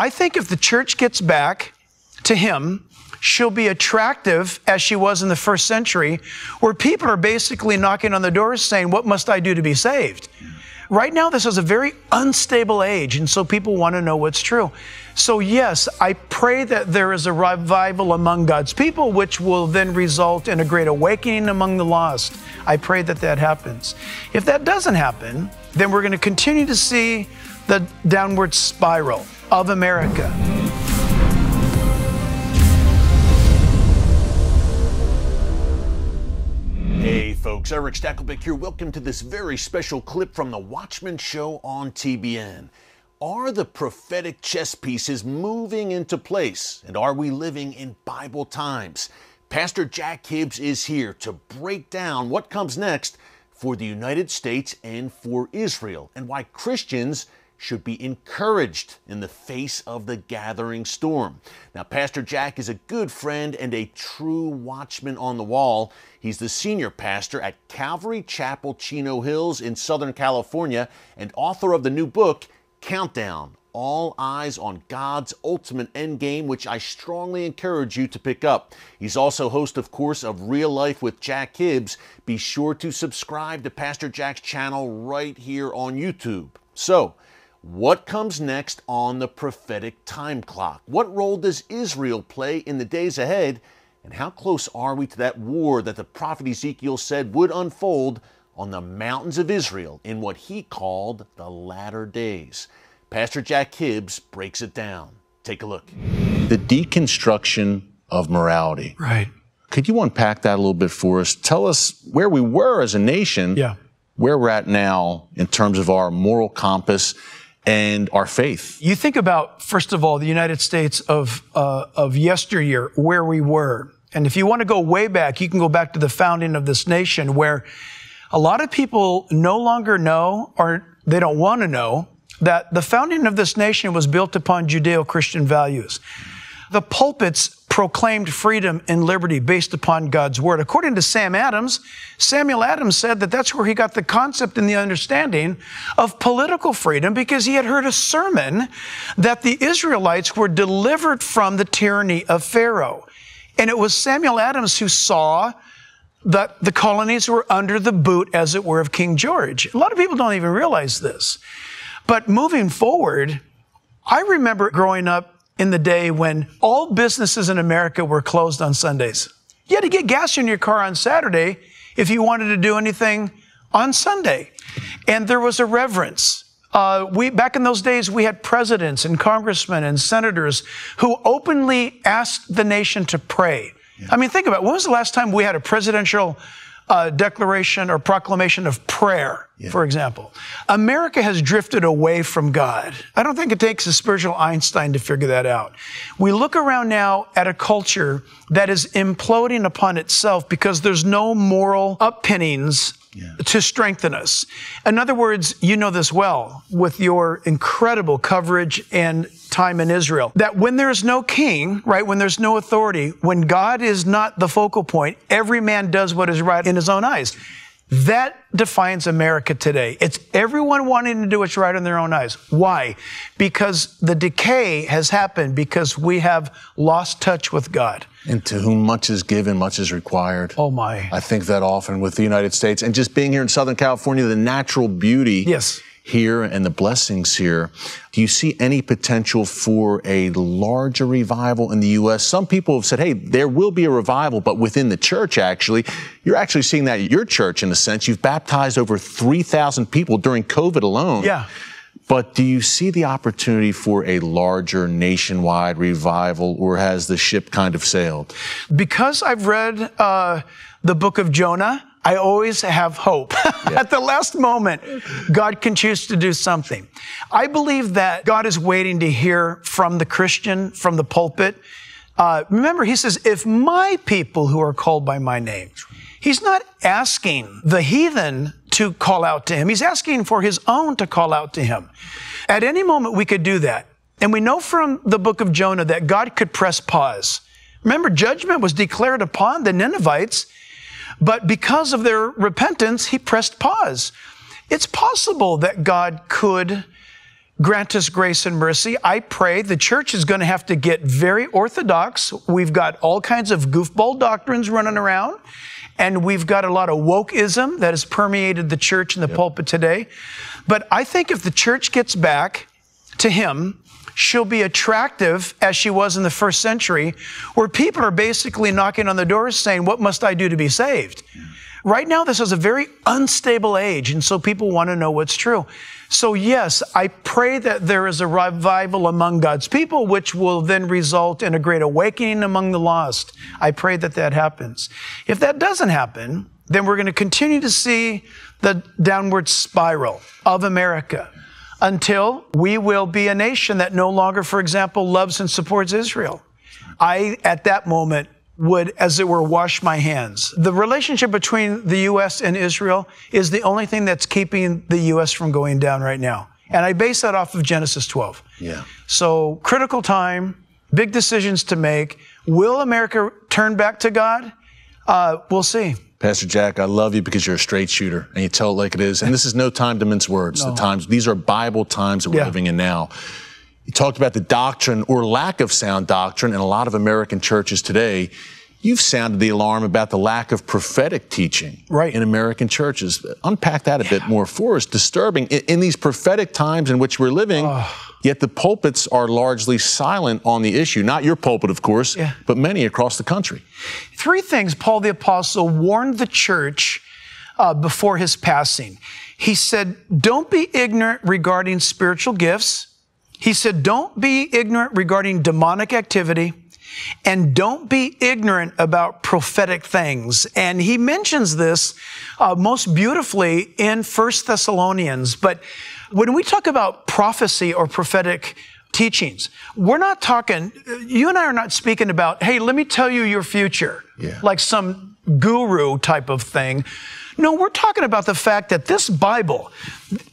I think if the church gets back to Him, she'll be attractive as she was in the first century, where people are basically knocking on the doors saying, What must I do to be saved? Right now, this is a very unstable age, and so people want to know what's true. So, yes, I pray that there is a revival among God's people, which will then result in a great awakening among the lost. I pray that that happens. If that doesn't happen, then we're going to continue to see the downward spiral of America. Hey folks, Erick Stakelbeck here. Welcome to this very special clip from the Watchman Show on TBN. Are the prophetic chess pieces moving into place? And are we living in Bible times? Pastor Jack Hibbs is here to break down what comes next for the United States and for Israel, and why Christians should be encouraged in the face of the gathering storm. Now, Pastor Jack is a good friend and a true watchman on the wall. He's the senior pastor at Calvary Chapel, Chino Hills in Southern California, and author of the new book, Countdown all eyes on God's ultimate endgame, which I strongly encourage you to pick up. He's also host, of course, of Real Life with Jack Hibbs. Be sure to subscribe to Pastor Jack's channel right here on YouTube. So, what comes next on the prophetic time clock? What role does Israel play in the days ahead? And how close are we to that war that the prophet Ezekiel said would unfold on the mountains of Israel in what he called the latter days? Pastor Jack Hibbs breaks it down. Take a look. The deconstruction of morality. Right. Could you unpack that a little bit for us? Tell us where we were as a nation, Yeah. where we're at now in terms of our moral compass and our faith. You think about, first of all, the United States of, uh, of yesteryear, where we were. And if you want to go way back, you can go back to the founding of this nation where a lot of people no longer know or they don't want to know that the founding of this nation was built upon Judeo Christian values. The pulpits proclaimed freedom and liberty based upon God's word. According to Sam Adams, Samuel Adams said that that's where he got the concept and the understanding of political freedom because he had heard a sermon that the Israelites were delivered from the tyranny of Pharaoh. And it was Samuel Adams who saw that the colonies were under the boot, as it were, of King George. A lot of people don't even realize this. But moving forward, I remember growing up in the day when all businesses in America were closed on Sundays. You had to get gas in your car on Saturday if you wanted to do anything on Sunday. And there was a reverence. Uh, we, back in those days, we had presidents and congressmen and senators who openly asked the nation to pray. I mean, think about it. when was the last time we had a presidential uh, declaration or proclamation of prayer, for example. America has drifted away from God. I don't think it takes a spiritual Einstein to figure that out. We look around now at a culture that is imploding upon itself because there's no moral uppinnings to strengthen us. In other words, you know this well with your incredible coverage and time in Israel, that when there's no king, right, when there's no authority, when God is not the focal point, every man does what is right in his own eyes. That defines America today. It's everyone wanting to do what's right in their own eyes. Why? Because the decay has happened because we have lost touch with God. And to whom much is given, much is required. Oh my. I think that often with the United States and just being here in Southern California, the natural beauty Yes. Here and the blessings here. Do you see any potential for a larger revival in the U.S.? Some people have said, hey, there will be a revival, but within the church, actually. You're actually seeing that at your church, in a sense. You've baptized over 3,000 people during COVID alone. Yeah. But do you see the opportunity for a larger nationwide revival, or has the ship kind of sailed? Because I've read uh, the book of Jonah, I always have hope. At the last moment, God can choose to do something. I believe that God is waiting to hear from the Christian, from the pulpit. Uh, remember, he says, if my people who are called by my name, he's not asking the heathen to call out to him. He's asking for his own to call out to him. At any moment, we could do that. And we know from the book of Jonah that God could press pause. Remember, judgment was declared upon the Ninevites, but because of their repentance, he pressed pause. It's possible that God could grant us grace and mercy. I pray the church is going to have to get very orthodox. We've got all kinds of goofball doctrines running around, and we've got a lot of wokeism that has permeated the church and the yep. pulpit today. But I think if the church gets back to Him, she'll be attractive as she was in the first century, where people are basically knocking on the doors saying, What must I do to be saved? Right now, this is a very unstable age, and so people want to know what's true. So, yes, I pray that there is a revival among God's people, which will then result in a great awakening among the lost. I pray that that happens. If that doesn't happen, then we're going to continue to see the downward spiral of America until we will be a nation that no longer, for example, loves and supports Israel. I, at that moment, would, as it were, wash my hands. The relationship between the U.S. and Israel is the only thing that's keeping the U.S. from going down right now. And I base that off of Genesis 12. Yeah. So critical time, big decisions to make. Will America turn back to God? Uh, we'll see. Pastor Jack, I love you because you're a straight shooter and you tell it like it is. And this is no time to mince words. No. The times, these are Bible times that we're yeah. living in now. You talked about the doctrine or lack of sound doctrine in a lot of American churches today. You've sounded the alarm about the lack of prophetic teaching right. in American churches. Unpack that a yeah. bit more for us. Disturbing in, in, these prophetic times in which we're living, yet the pulpits are largely silent on the issue. Not your pulpit, of course, yeah. but many across the country. Three things Paul the Apostle warned the church uh, before his passing. He said, Don't be ignorant regarding spiritual gifts. He said, don't be ignorant regarding demonic activity and don't be ignorant about prophetic things. And he mentions this uh, most beautifully in First Thessalonians. But when we talk about prophecy or prophetic teachings, we're not talking, you and I are not speaking about, hey, let me tell you your future, yeah. like some guru type of thing. No, we're talking about the fact that this Bible,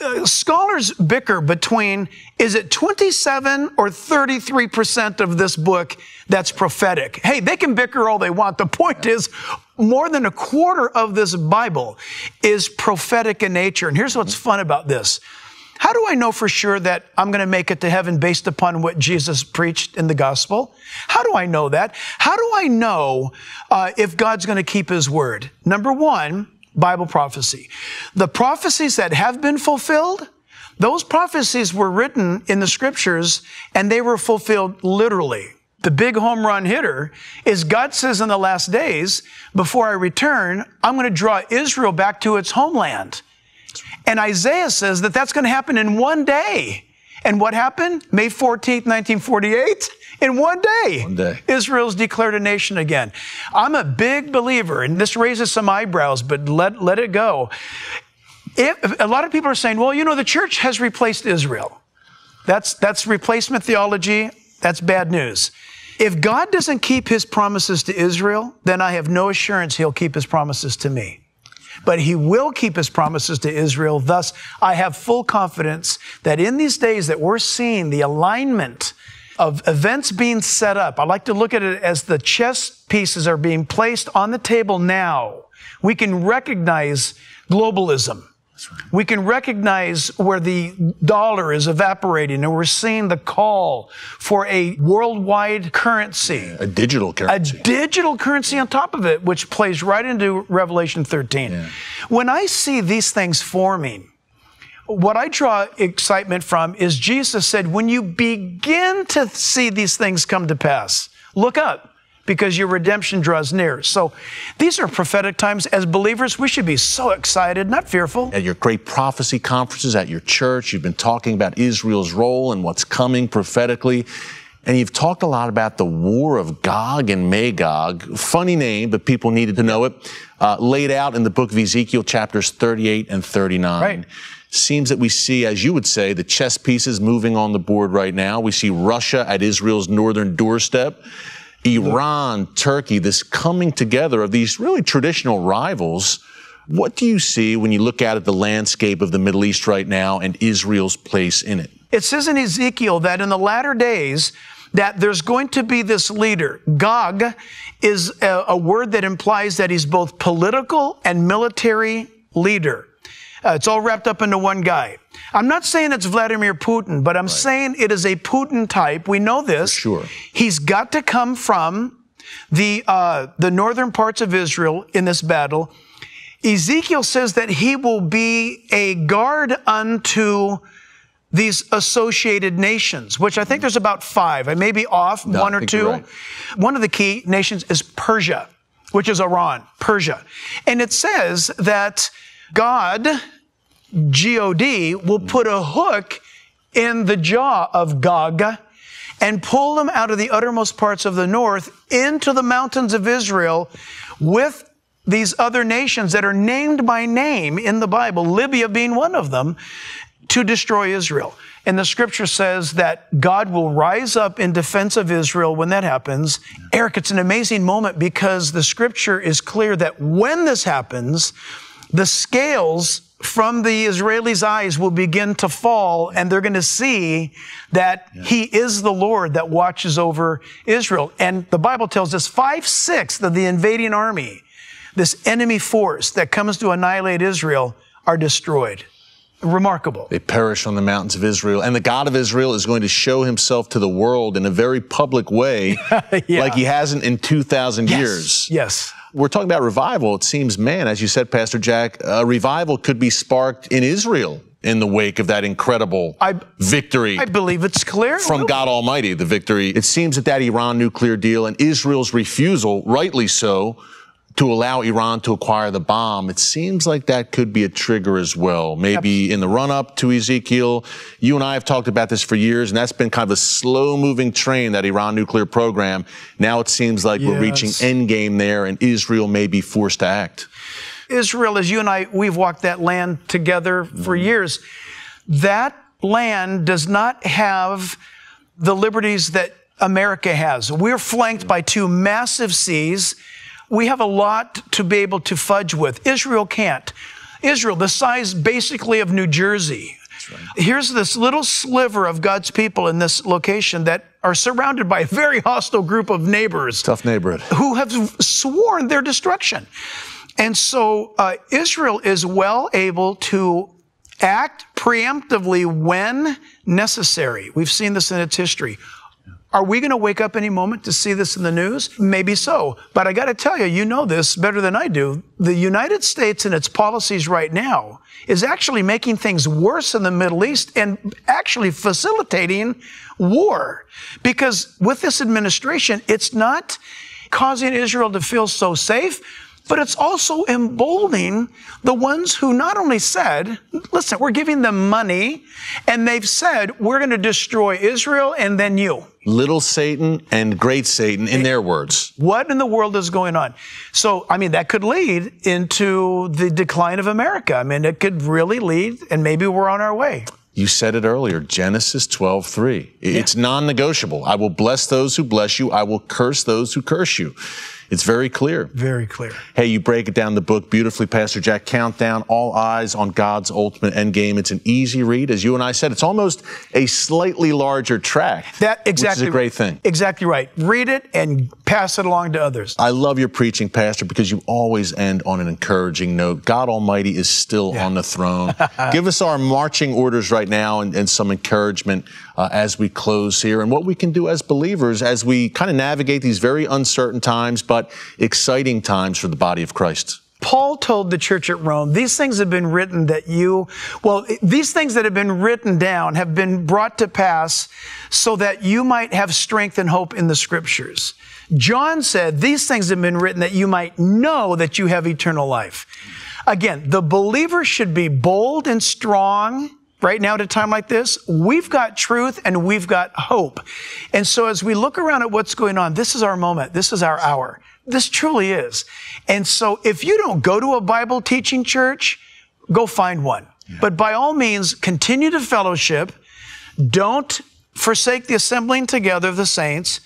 uh, scholars bicker between is it 27 or 33% of this book that's prophetic? Hey, they can bicker all they want. The point is, more than a quarter of this Bible is prophetic in nature. And here's what's fun about this. How do I know for sure that I'm going to make it to heaven based upon what Jesus preached in the gospel? How do I know that? How do I know uh, if God's going to keep his word? Number one, Bible prophecy. The prophecies that have been fulfilled, those prophecies were written in the scriptures and they were fulfilled literally. The big home run hitter is God says in the last days, before I return, I'm going to draw Israel back to its homeland. And Isaiah says that that's going to happen in one day. And what happened? May 14th, 1948? In one day, one day, Israel's declared a nation again. I'm a big believer, and this raises some eyebrows, but let, let it go. If, a lot of people are saying, well, you know, the church has replaced Israel. That's, that's replacement theology. That's bad news. If God doesn't keep his promises to Israel, then I have no assurance he'll keep his promises to me but he will keep his promises to Israel. Thus, I have full confidence that in these days that we're seeing the alignment of events being set up. I like to look at it as the chess pieces are being placed on the table now. We can recognize globalism. Right. We can recognize where the dollar is evaporating and we're seeing the call for a worldwide currency. A digital currency. A digital currency on top of it, which plays right into Revelation 13. Yeah. When I see these things forming, what I draw excitement from is Jesus said, when you begin to see these things come to pass, look up because your redemption draws near. So these are prophetic times. As believers, we should be so excited, not fearful. At your great prophecy conferences at your church, you've been talking about Israel's role and what's coming prophetically. And you've talked a lot about the war of Gog and Magog. Funny name, but people needed to know it. Uh, laid out in the book of Ezekiel, chapters 38 and 39. Right seems that we see, as you would say, the chess pieces moving on the board right now. We see Russia at Israel's northern doorstep, Iran, Turkey, this coming together of these really traditional rivals. What do you see when you look at the landscape of the Middle East right now and Israel's place in it? It says in Ezekiel that in the latter days, that there's going to be this leader. Gog is a, a word that implies that he's both political and military leader. Uh, it's all wrapped up into one guy. I'm not saying it's Vladimir Putin, but I'm right. saying it is a Putin type. We know this. For sure. He's got to come from the, uh, the northern parts of Israel in this battle. Ezekiel says that he will be a guard unto these associated nations, which I think there's about five. I may be off no, one or two. Right. One of the key nations is Persia, which is Iran, Persia. And it says that God, G-O-D, will put a hook in the jaw of Gog and pull them out of the uttermost parts of the north into the mountains of Israel with these other nations that are named by name in the Bible, Libya being one of them, to destroy Israel. And the scripture says that God will rise up in defense of Israel when that happens. Erick, it's an amazing moment because the scripture is clear that when this happens, the scales from the Israelis' eyes will begin to fall and they're going to see that yeah. he is the Lord that watches over Israel. And the Bible tells us five sixths of the invading army, this enemy force that comes to annihilate Israel, are destroyed. Remarkable. They perish on the mountains of Israel. And the God of Israel is going to show himself to the world in a very public way, yeah. like he hasn't in 2,000 yes. years. Yes we're talking about revival. It seems, man, as you said, Pastor Jack, a revival could be sparked in Israel in the wake of that incredible I, victory. I believe it's clear. From God Almighty, the victory. It seems that that Iran nuclear deal and Israel's refusal, rightly so, to allow Iran to acquire the bomb, it seems like that could be a trigger as well. Maybe Absolutely. in the run up to Ezekiel. You and I have talked about this for years, and that's been kind of a slow moving train, that Iran nuclear program. Now it seems like yes. we're reaching endgame there, and Israel may be forced to act. Israel, as you and I, we've walked that land together for mm-hmm. years. That land does not have the liberties that America has. We're flanked by two massive seas we have a lot to be able to fudge with. Israel can't. Israel, the size basically of New Jersey. Right. Here's this little sliver of God's people in this location that are surrounded by a very hostile group of neighbors. Tough neighborhood. Who have sworn their destruction. And so uh, Israel is well able to act preemptively when necessary. We've seen this in its history. Are we going to wake up any moment to see this in the news? Maybe so. But I got to tell you, you know this better than I do. The United States and its policies right now is actually making things worse in the Middle East and actually facilitating war. Because with this administration, it's not causing Israel to feel so safe but it's also emboldening the ones who not only said, listen, we're giving them money, and they've said, we're going to destroy Israel and then you. Little Satan and great Satan, in their words. What in the world is going on? So, I mean, that could lead into the decline of America. I mean, it could really lead, and maybe we're on our way. You said it earlier, Genesis 12, 3. It's yeah. non-negotiable. I will bless those who bless you. I will curse those who curse you. It's very clear. Very clear. Hey, you break it down the book beautifully, Pastor Jack. Countdown, all eyes on God's ultimate end game. It's an easy read. As you and I said, it's almost a slightly larger track. That exactly which is a great thing. Exactly right. Read it and pass it along to others. I love your preaching, Pastor, because you always end on an encouraging note. God Almighty is still yeah. on the throne. Give us our marching orders right now and, and some encouragement uh, as we close here and what we can do as believers as we kind of navigate these very uncertain times. But but exciting times for the body of Christ. Paul told the church at Rome, these things have been written that you, well, these things that have been written down have been brought to pass so that you might have strength and hope in the scriptures. John said, these things have been written that you might know that you have eternal life. Again, the believer should be bold and strong right now at a time like this, we've got truth and we've got hope. And so as we look around at what's going on, this is our moment. This is our hour. This truly is. And so if you don't go to a Bible teaching church, go find one. Yeah. But by all means, continue to fellowship. Don't forsake the assembling together of the saints.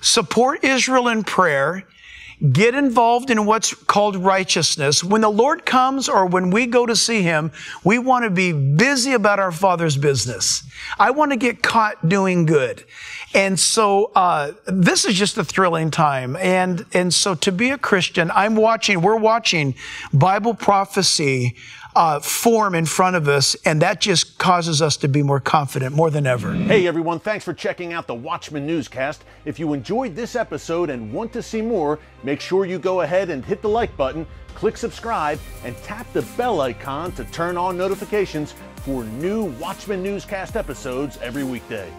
Support Israel in prayer. Get involved in what's called righteousness. When the Lord comes or when we go to see Him, we want to be busy about our Father's business. I want to get caught doing good. And so, uh, this is just a thrilling time. And, and so to be a Christian, I'm watching, we're watching Bible prophecy uh, form in front of us, and that just causes us to be more confident more than ever. Hey everyone, thanks for checking out the Watchman Newscast. If you enjoyed this episode and want to see more, make sure you go ahead and hit the like button, click subscribe, and tap the bell icon to turn on notifications for new Watchman Newscast episodes every weekday.